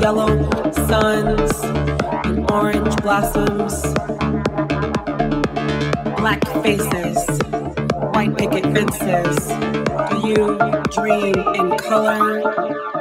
yellow suns and orange blossoms. Black faces, white picket fences. Do you dream in color?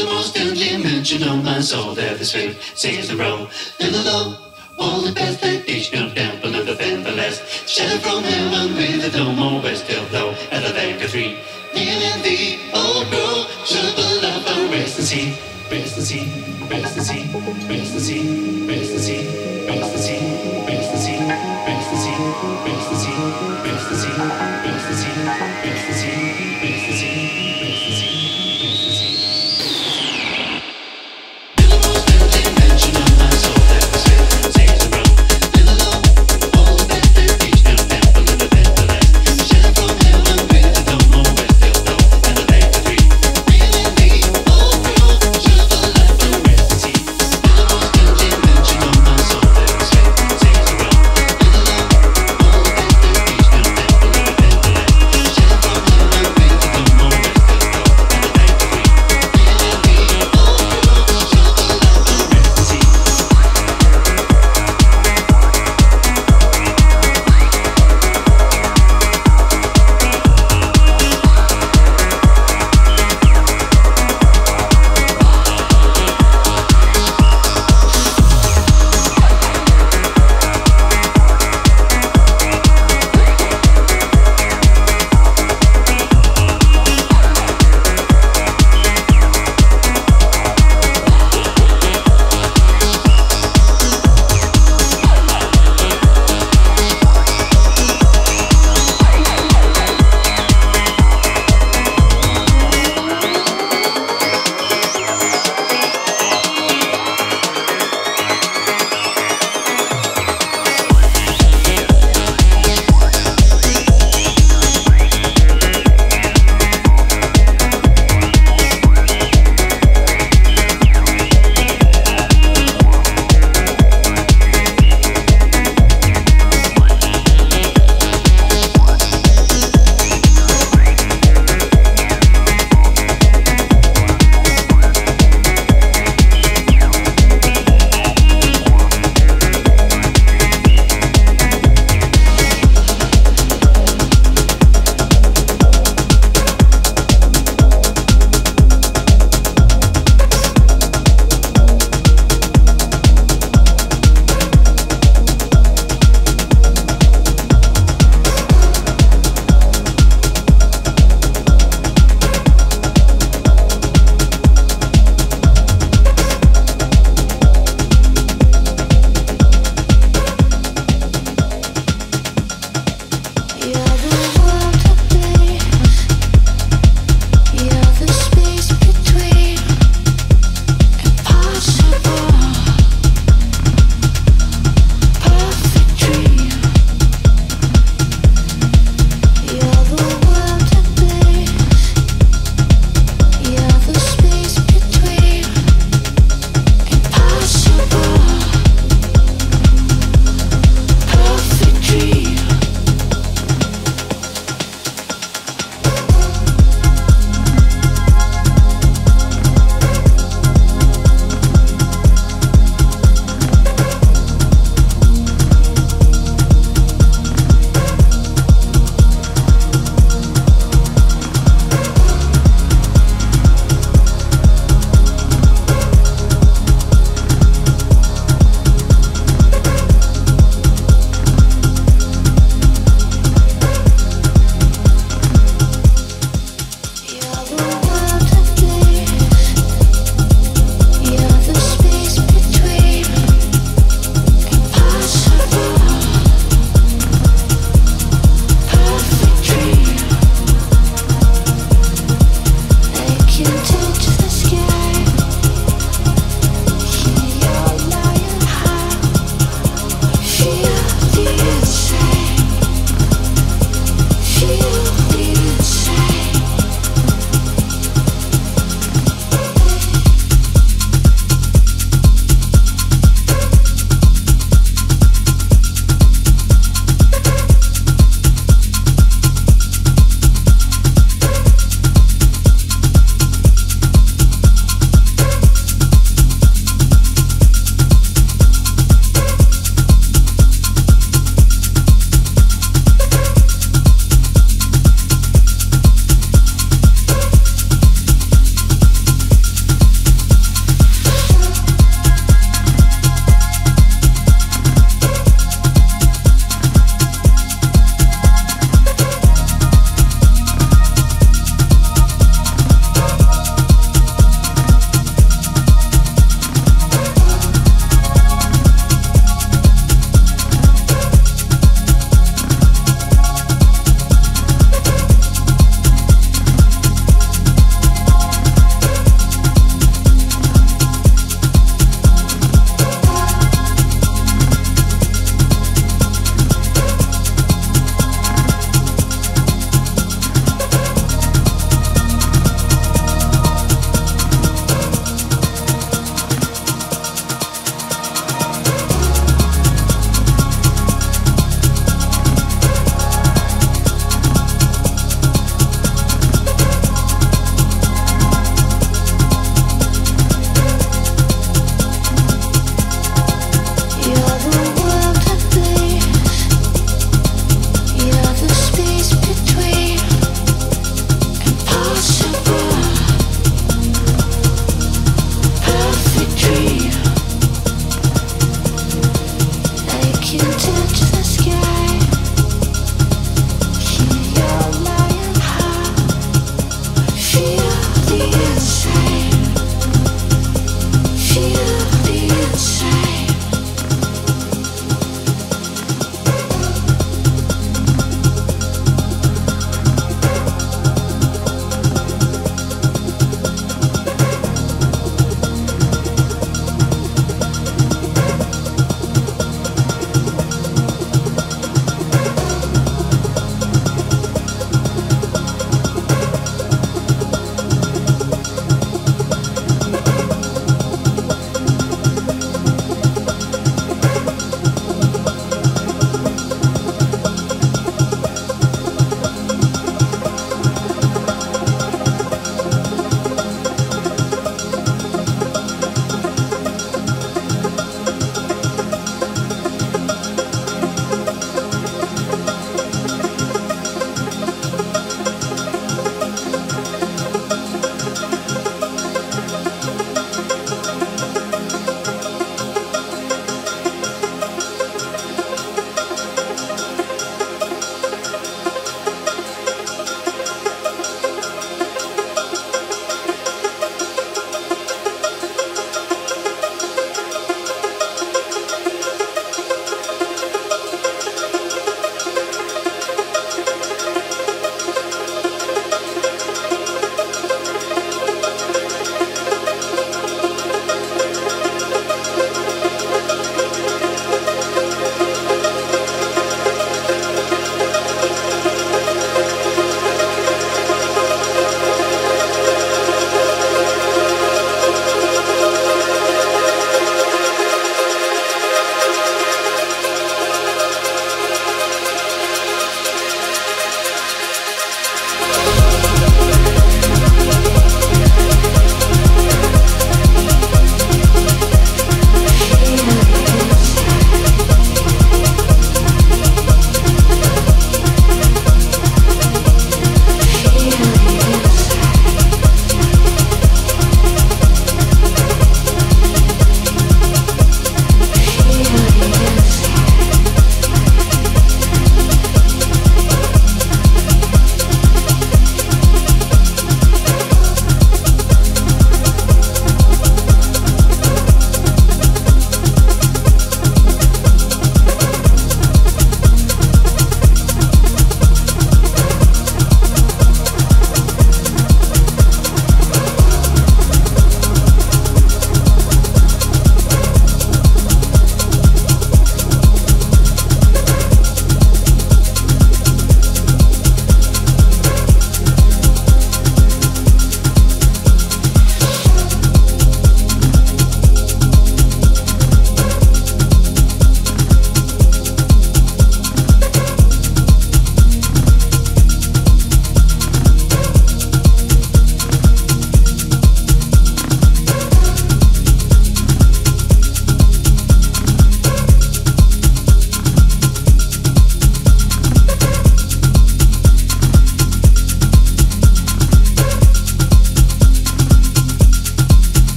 The most deadly mention of my soul that is filled, sings the row, in the low. All the best that each come down below the fan, the last shadow from heaven with a dome or west till low at the bank of three. Near the old road, should the love and rest and see, rest and see, rest and see, rest and see, rest and see, rest and see, rest and see, rest and see, rest and see, rest and see, rest and see, rest and see, rest and see.